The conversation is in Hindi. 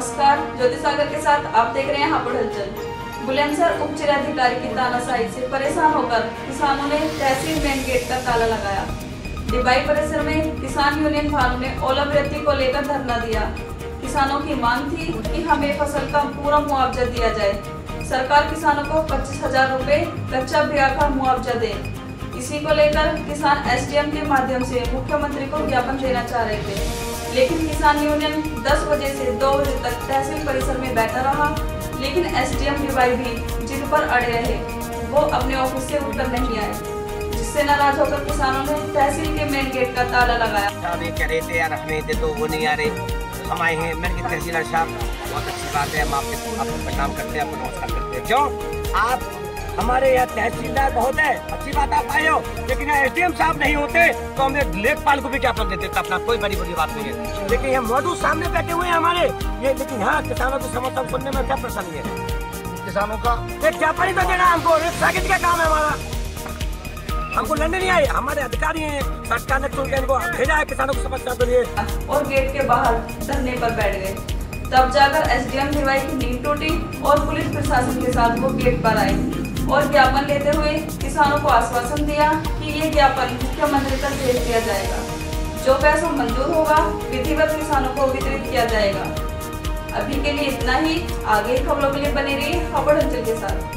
नमस्कार ज्योति सागर के साथ आप देख रहे हैं हापुड़ हलचल। बुलंदशहर उप जिलाधिकारी की तानाशाही से परेशान होकर किसानों ने तहसील मेन गेट का ताला लगाया। डिबाई परिसर में किसान यूनियन भानु ने ओलावृत्ति को लेकर धरना दिया। किसानों की मांग थी कि हमें फ़सल का पूरा मुआवजा दिया जाए। सरकार किसानों को पच्चीस हज़ार रूपए कच्चा बिया का मुआवजा दे। इसी को लेकर किसान एसडीएम के माध्यम से मुख्यमंत्री को ज्ञापन देना चाह रहे थे। लेकिन किसान यूनियन 10 बजे से 2 बजे बैठा रहा। लेकिन एस डी भी जिन पर अड़े रहे, वो अपने ऑफ़िस से उत्तर नहीं आए, जिससे नाराज़ होकर किसानों ने तहसील के मेन गेट का ताला लगाया। कह रहे थे, यार हमें तो वो नहीं आ रहे। हम आए हैं मेरे तहसीलदार साहब। बहुत अच्छी बात है, हम आपके, आपको प्रणाम करते हैं, आपको नमस्कार करते हैं। क्यों? आप हमारे यहाँ तहसीलदार बहुत है। अच्छी बात आप आए हो लेकिन यहाँ एसडीएम साहब नहीं होते तो हम एक लेखपाल को भी ज्ञापन देते अपना कोई बड़ी बड़ी बात नहीं है। लेकिन यहाँ मौजूद सामने बैठे हुए हैं हमारे। ये लेकिन हाँ किसानों की समस्या सुनने में क्या परेशानी है? किसानों का? एक ज्ञापन ही तो देना हमको एक का काम है हमारा। हमको लड़ने नहीं आए हमारे अधिकारी हैं। सरकार ने चुन के इनको भेजा है किसानों को समस्या के लिए। और गेट के बाहर धरने पर बैठ गए। तब जाकर एसडीएम डी की नींद टूटी और पुलिस प्रशासन के साथ वो गेट पर आए और ज्ञापन लेते हुए किसानों को आश्वासन दिया कि ये ज्ञापन मुख्यमंत्री तक भेज दिया जाएगा। जो पैसा मंजूर होगा, विधिवत किसानों को वितरित किया जाएगा। अभी के लिए इतना ही। आगे खबरों के लिए बने रही खबर अंचल के साथ।